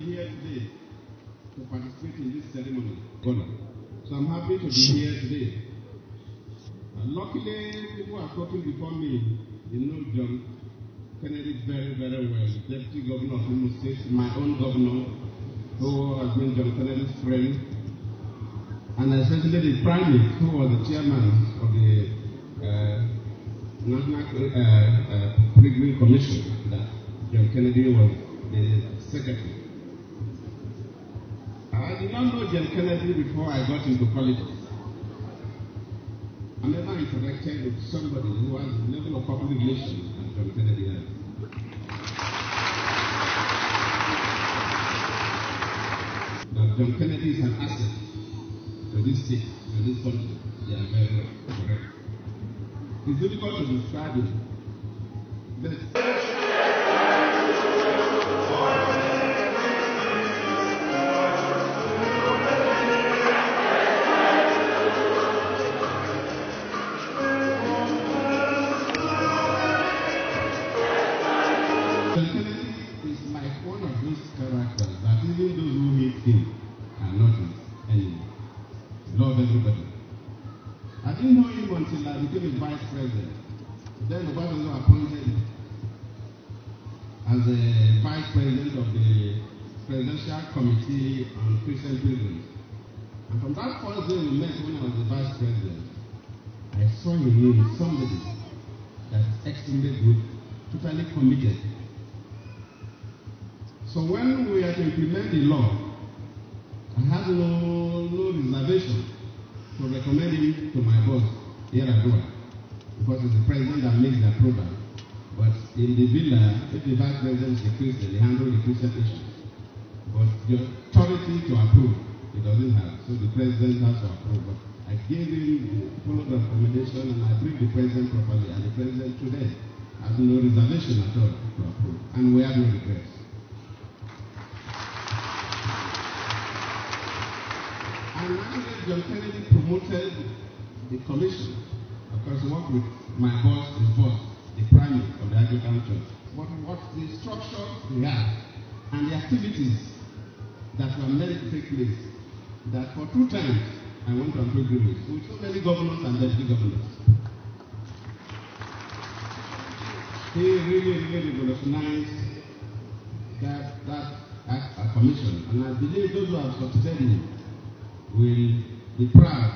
here today to participate in this ceremony. So I'm happy to be here today. Uh, luckily, people are talking before me. You know John Kennedy very, very well. Deputy Governor of Imo State, my own governor, who has been John Kennedy's friend, and especially the primate, who was the chairman of the uh, National uh, uh, Pilgrim Commission that John Kennedy was the secretary. I did not know John Kennedy before I got into politics. I never interacted with somebody who has the level of public relations that John Kennedy has. That John Kennedy is an asset to this state, to this country. They are very correct. It's difficult to describe it. But Kennedy is like one of those characters that even those who hate him are not his enemy. Love everybody. I didn't know him until I became a vice president. Then the vice president appointed him as a vice president of the Presidential Committee on Christian Pilgrims. And from that first day we met when I was the vice president, I saw in him somebody that is extremely good, totally committed. So when we are to implement the law, I had no, no reservation to recommend him to my boss here at because it's the president that makes the approval. But in the villa, if the vice president is a Christian, they handle the Christian issues. But the authority to approve, he doesn't have. So the president has to approve. But I gave him full recommendation and I briefed the president properly. And the president today has no reservation at all to approve. And we have no regrets. Actually, John Kennedy promoted the commission because he worked with my boss, his boss, the primate of the Anglican Church. But what the structure we have and the activities that were meant to take place, that for two times I went on pilgrimage with so many governors and deputy governors. He really, really revolutionized that, that uh, commission. And I believe those who have succeeded him will proud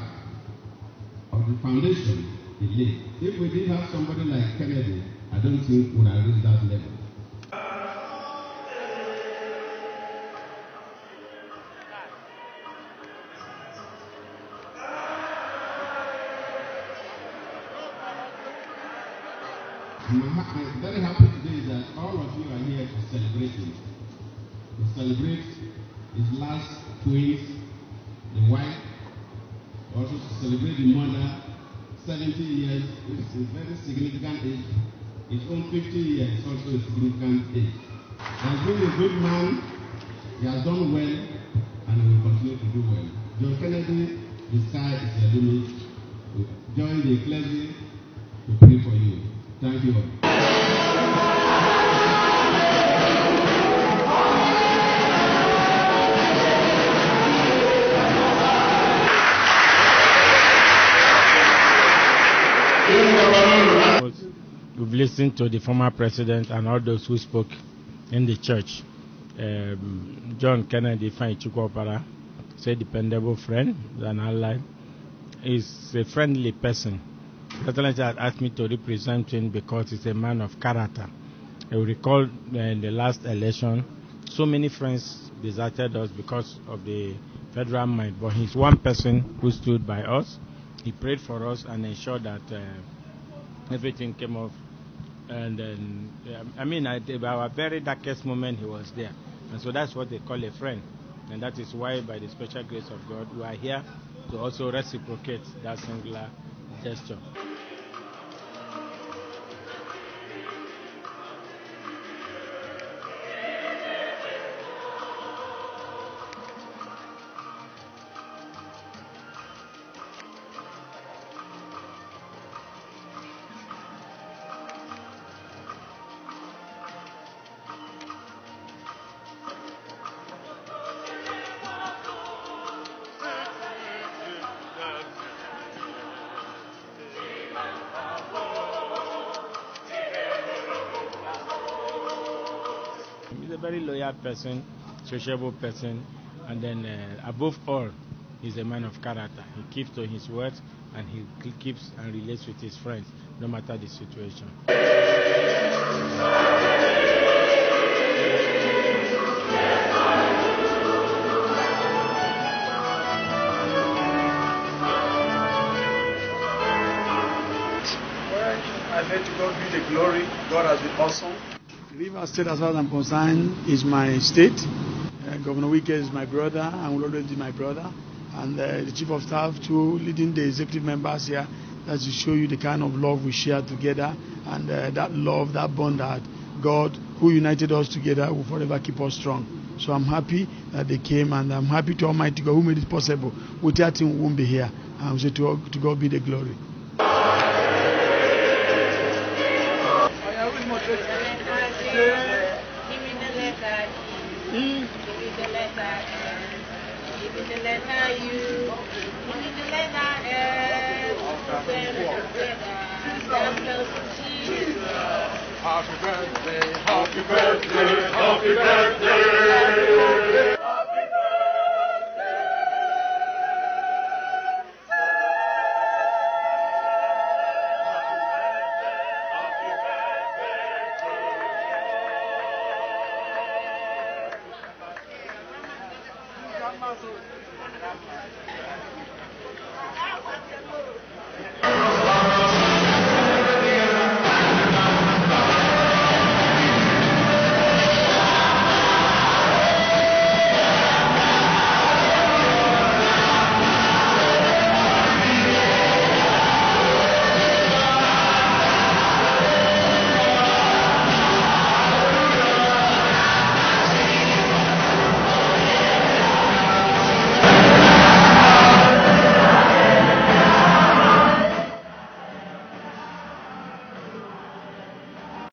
of the foundation he laid. If we didn't have somebody like Kennedy, I don't think we would have reached that level. I'm, very happy today that all of you are here to celebrate him. To celebrate his last twins, the wife, also to celebrate the mother, 70 years, which is a very significant age. His own 50 years also a significant age. He has been a good man, he has done well, and he will continue to do well. John Kennedy, the sky is your limit. Join the ecclesia to pray for you. Thank you all. We've listened to the former president and all those who spoke in the church. Um, John Kennedy Faichukwopara is a dependable friend, an ally. He's a friendly person. President had asked me to represent him because he's a man of character. I recall uh, in the last election, so many friends deserted us because of the federal might, but he's one person who stood by us. He prayed for us and ensured that uh, everything came off. And then, I mean, at our very darkest moment, he was there. And so that's what they call a friend. And that is why, by the special grace of God, we are here to also reciprocate that singular gesture. Very loyal person, sociable person, and then uh, above all, he's a man of character. He keeps to his word and he keeps and relates with his friends no matter the situation. I to God be the glory. God has been awesome. River State, as far as I'm concerned, is my state. Uh, Governor Wike is my brother and will always be my brother. And uh, the chief of staff, too, leading the executive members here, that's to show you the kind of love we share together and uh, that love, that bond that God, who united us together, will forever keep us strong. So I'm happy that they came and I'm happy to Almighty God who made it possible. Without him, we won't be here. And so to, to God be the glory. Give me the letter E. Give me the letter N. Give me the letter U. Give me the letter Jesus. Happy birthday, happy birthday, happy birthday.